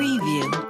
preview.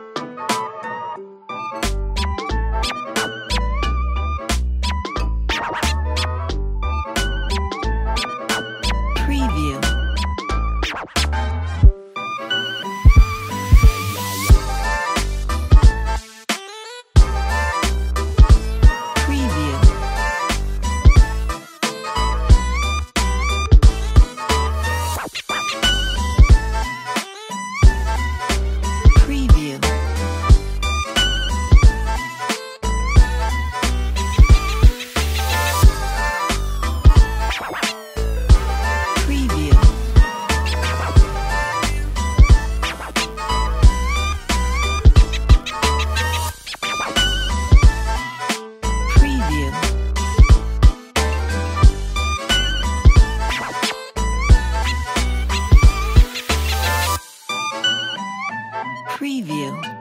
preview.